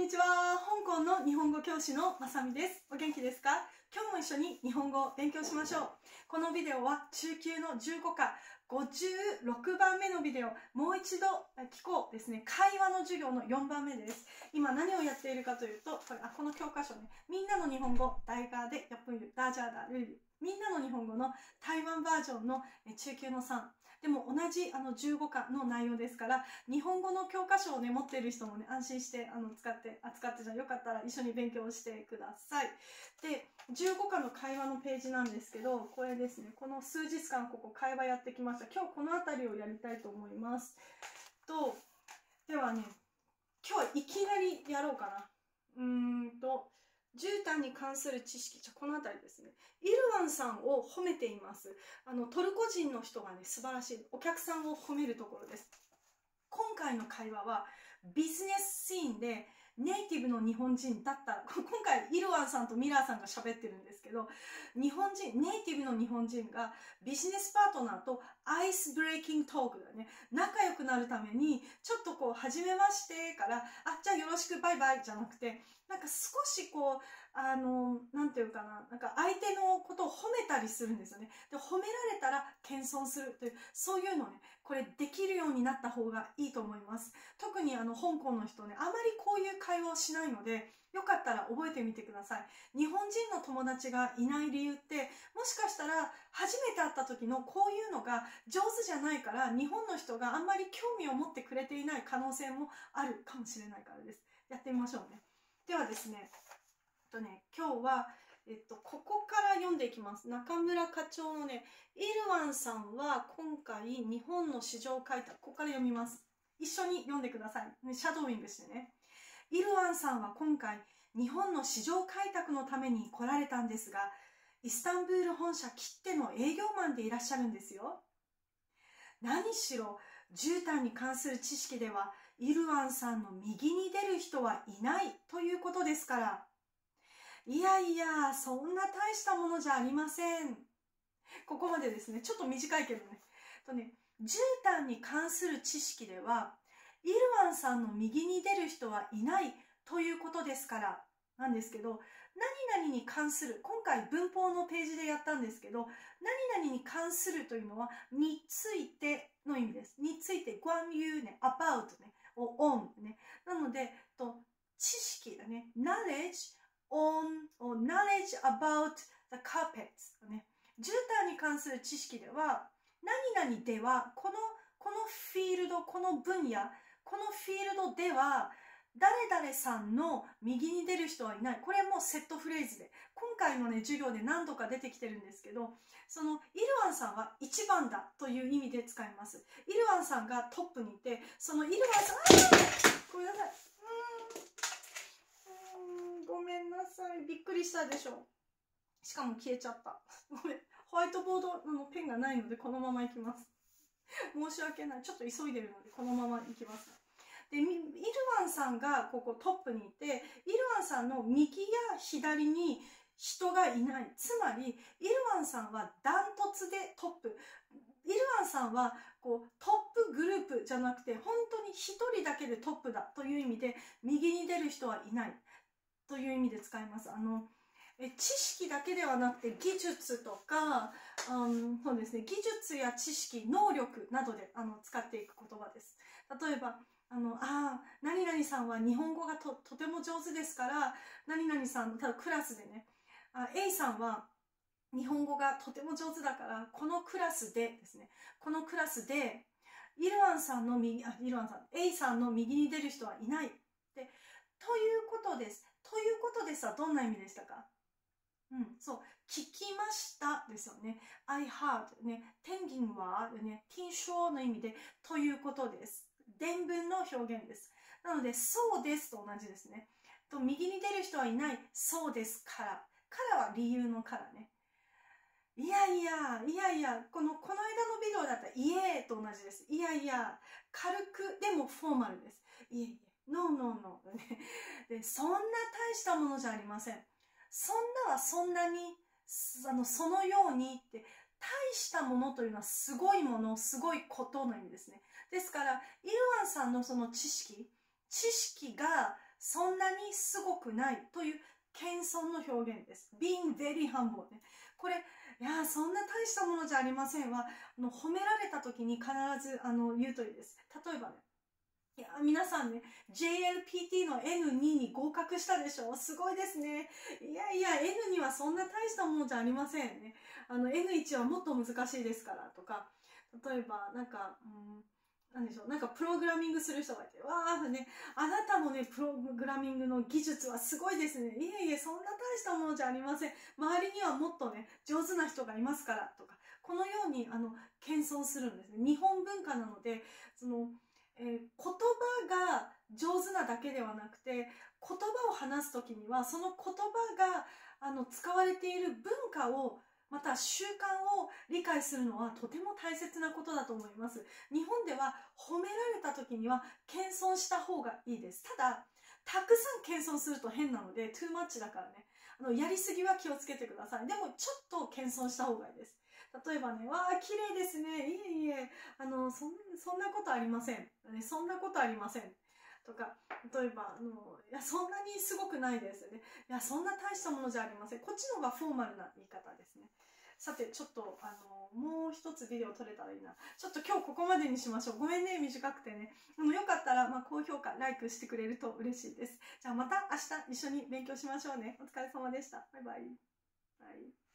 にちは。香港の日本語教師のまさみです。お元気ですか？今日も一緒に日本語を勉強しましょう。このビデオは中級の15課56番目のビデオ、もう一度聞こうですね。会話の授業の4番目です。今何をやっているかというと、これあこの教科書ね、みんなの日本語、大ーでやっぱりダジャーダルー。みんなの日本語の台湾バージョンの中級の3。でも同じあの15課の内容ですから、日本語の教科書をね、持っている人もね、安心してあの使って、扱ってじゃよかったら一緒に勉強してください。で、15課の会話のページなんですけど、これですね、この数日間ここ会話やってきました。今日この辺りをやりたいと思います。と、ではね、今日はいきなりやろうかな。うーんと、絨毯に関する知識、じゃこの辺りですね。イルワンさんを褒めています。あの、トルコ人の人がね、素晴らしい。お客さんを褒めるところです。今回の会話は、ビジネスシーンで、ネイティブの日本人だったら、今回イルワンさんとミラーさんが喋ってるんですけど、日本人、ネイティブの日本人がビジネスパートナーとアイスブレイキングトークだね、仲良くなるために、ちょっとこう、初めましてから、あ、じゃあよろしくバイバイじゃなくて、なんか少しこう、あの、なんていうかな、なんか相手のことを褒めたりするんですよね。で、褒められたら謙遜するという、そういうのね、これできるようになった方がいいと思います。特にあの、香港の人ね、あまりこういう会話をしないので、よかったら覚えてみてください。日本人の友達がいない理由って、もしかしたら初めて会った時のこういうのが上手じゃないから、日本の人があんまり興味を持ってくれていない可能性もあるかもしれないからです。やってみましょうね。ではですね、えっとね、今日は、えっと、ここから読んでいきます。中村課長のね、イルワンさんは今回日本の市場開拓、ここから読みます。一緒に読んでください。シャドーイングしてね。イルワンさんは今回日本の市場開拓のために来られたんですが、イスタンブール本社切手の営業マンでいらっしゃるんですよ。何しろ、絨毯に関する知識ではイルワンさんの右に出る人はいないということですから。いやいや、そんな大したものじゃありません。ここまでですね。ちょっと短いけどね。とね、絨毯に関する知識では、イルワンさんの右に出る人はいないということですから、なんですけど、何々に関する、今回文法のページでやったんですけど、何々に関するというのは、についての意味です。について、関於ね、about ね。を on ね。なので、と知識だね。knowledge on or knowledge about the carpets ね。絨毯に関する知識では、何々では、この、このフィールド、この分野、このフィールドでは、誰々さんの右に出る人はいない。これもセットフレーズで。今回のね、授業で何度か出てきてるんですけど、そのイルワンさんは1番だという意味で使います。イルワンさんがトップにいて、そのイルワンさん、あごめんなさい。うーん、ごめんなさい。びっくりしたでしょう。しかも消えちゃった。ごめん。ホワイトボードのペンがないので、このまま行きます。申し訳ない。ちょっと急いでるので、このまま行きます。で、イルワンさんがここトップにいて、イルワンさんの右や左に人がいない。つまり、イルワンさんはダントツでトップ。イルワンさんはこうトップグループじゃなくて、本当に一人だけでトップだという意味で、右に出る人はいないという意味で使います。あの、え知識だけではなくて技術とか、うん、そうですね、技術や知識、能力などであの使っていく言葉です。例えば、あ、あ、何々さんは日本語がととても上手ですから、何々さん、ただクラスでね、あ A さんは日本語がとても上手だから、このクラスでですね、このクラスで、イルワンさんの右、あ、イルワンさん、A さんの右に出る人はいない。で、ということです。ということですはどんな意味でしたか？うん、そう。聞きましたですよね。I heard ね。天銀はね、听说の意味で、ということです。伝文の表現です。なので、そうですと同じですね。と、右に出る人はいない。そうですから。からは理由のからね。いやいや、いやいや、この、この間のビデオだったら、イエーと同じです。いやいや、軽く、でもフォーマルです。いえいえ、ノーノーノー。で、そんな大したものじゃありません。そんなはそんなに、あの、そのようにって、大したものというのはすごいもの、すごいことの意味ですね。ですから、イルワンさんのその知識、知識がそんなにすごくないという謙遜の表現です。being very humble ね。これ、いやそんな大したものじゃありませんは、あの褒められた時に必ずあの言うといいです。例えばね、いや、皆さんね、JLPT の N2 に合格したでしょ？すごいですね。いやいや、N にはそんな大したものじゃありませんね。あの、N1 はもっと難しいですからとか、例えば、なんか、うんなんでしょう、なんかプログラミングする人がいて、わーね、あなたのね、プログラミングの技術はすごいですね。いえいえ、そんな大したものじゃありません。周りにはもっとね、上手な人がいますから、とか、このように、あの、謙遜するんですね。日本文化なので、その、えー、言葉が上手なだけではなくて、言葉を話すときには、その言葉が、あの、使われている文化をまた習慣を理解するのはとても大切なことだと思います。日本では褒められた時には謙遜した方がいいです。ただ、たくさん謙遜すると変なので、トゥーマッチだからね。あの、やりすぎは気をつけてください。でも、ちょっと謙遜した方がいいです。例えばね、わあ、綺麗ですね。いえいえ、あの、そんそんなことありません。ね、そんなことありません。とか、例えば、あの、いや、そんなにすごくないですね。いや、そんな大したものじゃありません。こっちの方がフォーマルな言い方ですね。さて、ちょっと、あの、もう一つビデオ撮れたらいいな。ちょっと今日ここまでにしましょう。ごめんね、短くてね。あの、よかったら、まあ、高評価、ライクしてくれると嬉しいです。じゃあまた明日一緒に勉強しましょうね。お疲れ様でした。バイバイ。はい